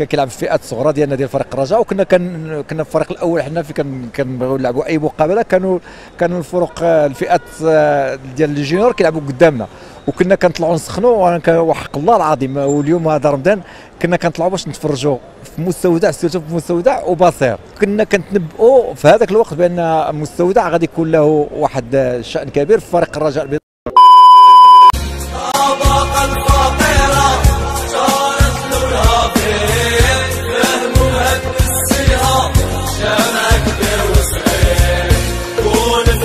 كان كيلعب في الفئات الصغرى ديالنا ديال فريق الرجاء وكنا كان كنا الفريق الأول حنا في كنبغيو نلعبوا أي مقابلة كانوا كانوا الفرق آه، الفئات آه، ديال الجونيور كيلعبوا قدامنا. وكنا كنطلعوا نسخنوا وحق الله العظيم واليوم هذا رمضان كنا كنطلعوا باش نتفرجوا في مستودع سيرتو في مستودع وبصير كنا كنتنبؤوا في هذاك الوقت بأن مستودع غادي يكون له واحد الشان كبير في فريق الرجاء البيضاء كون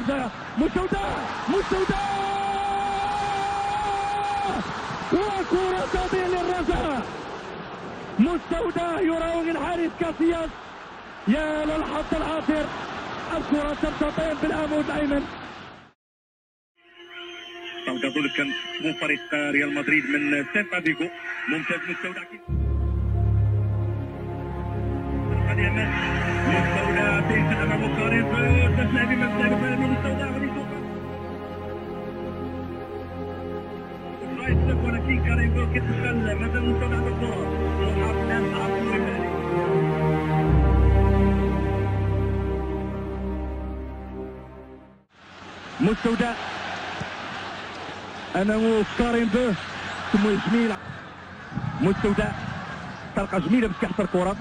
السرداء مستودع مستودع! وكرة تضيع للرجاء! مستودع يراوغ الحارس كاسياس! يا للحظ العاثر الكرة تمتطير بالعمود الأيمن. كازول كان فريق ريال مدريد من سيلتا فيغو ممتاز مستودع مستودع تيسن امام قريب تسلم من مستودع. بالكره وحاط ناس عاطل مستودع امامه كارين بو ثم جميل مستودع. طلقه جميلة باش كيحصر الكره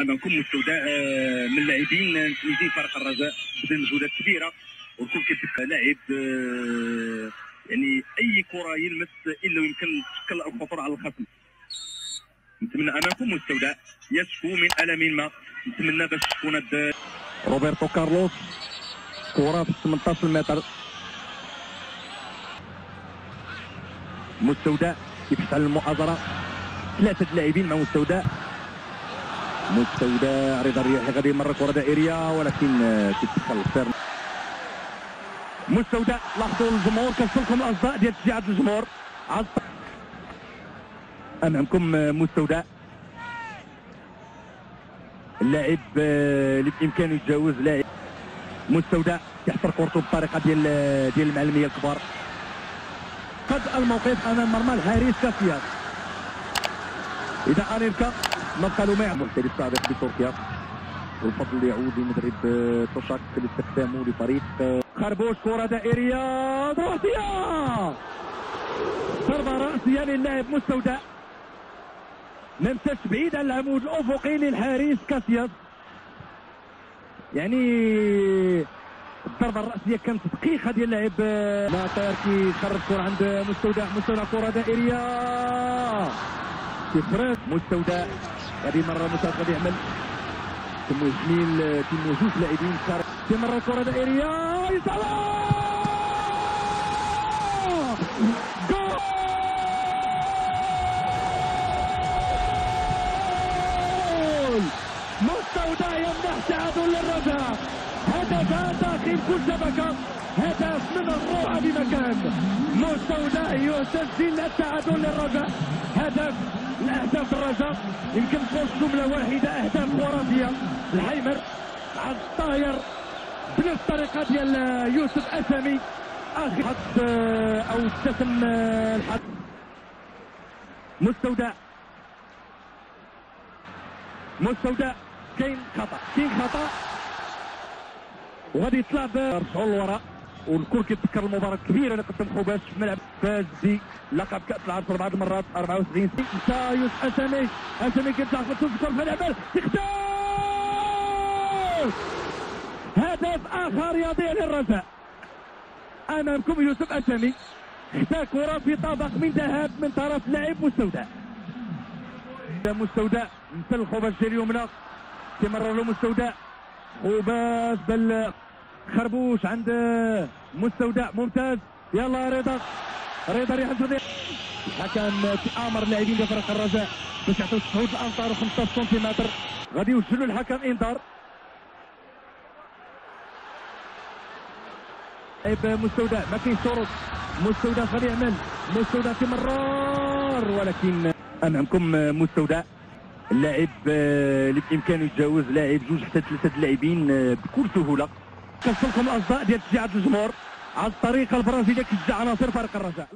امامكم مستودع آه، من اللاعبين تلميذي فريق الرجاء بذل مجهودات كبيرة. والكل كيتذكر لاعب آه، يعني أي كرة يلمس إلا يمكن تشكل الخطر على الخصم. نتمنى امامكم مستودع يشكو من ألم ما. نتمنى باش تكون روبرتو كارلوس كرة في 18 متر. مستودع يفتح على المؤازرة ثلاثة لاعبين مع مستودع. مستودع رضا الرياحي غادي يمر كرة دائرية ولكن آه، كيتدخل مستودع لاحظوا الجمهور. كنشوفكم الاصداء ديال تشجيعات الجمهور. أمامكم آه، مستودع اللاعب آه، اللي بإمكانه يتجاوز لاعب مستودع يحفر كورته بطريقة ديال ديال المعلمية الكبار. قد الموقف أمام مرمى الحارس كاسياس إذا انيركا نبقى له معه المحترف السابق بتركيا. والفضل يعود لمدرب آه، توشاك لاستخدامه لفريق آه، خربوش كرة دائرية راسيه ضربة رأسية للاعب مستودع. بعيد عن العمود الافقي للحارس كاسياس. يعني الضربة الرأسية كانت دقيقة ديال اللاعب آه، لا طاير كيخرج كرة عند مستودع مستودع كرة دائرية. كيفرز مستودع. غادي مره مستودع يعمل. تم جميل تم جوج لاعبين خارج تمر الكره دائريه يصلا جول! مستودع يمنح تعادل للرجاء. هدف داخل كل شبكة هدف من الروعة بمكان. مستودع يسجل التعادل للرجاء. هدف الأهداف الرجاء يمكن تكون جملة واحدة أهداف خرافية الحيمر على الطاير بنفس الطريقة ديال يوسف أسامي. آخر حد أو ابتسم الحد مستودع. مستودع. كاين خطأ كاين خطأ. وغادي يطلع ب- رجعوا للوراء والكل كيتذكر المباراة الكبيره اللي قدم خوباش في ملعب فاز بلقب كأس العرب أربع مرات 74 مشى يوسف أسامي. أسامي في الكرة في العمل تختار هدف آخر يضيع للرجاء أمامكم يوسف أسامي. حتى كرة في طبق من ذهب من طرف لاعب مستودع. مستودع مثل ديال اليمنى تمرر له مستودع. خباز بل خربوش عند مستودع ممتاز. يلا رضا. رضا يحسب الحكم آمر اللاعبين ديال فريق الرجاء باش يعطيو 9 الامتار و15 سنتيمتر. غادي يوجهوا الحكم إنذار. لاعب مستودع ما كاين شروط. مستودع غادي يعمل. مستودع تمرر ولكن امامكم مستودع. اللاعب آه، اللي بإمكانه يتجاوز لاعب جوج حتى ثلاثة اللاعبين آه، بكل سهولة. كنوصلكم الأصداء ديال تشجيعات الجمهور على الطريقة البرازيليه كتشجع عناصر فريق الرجاء.